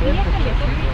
Gracias.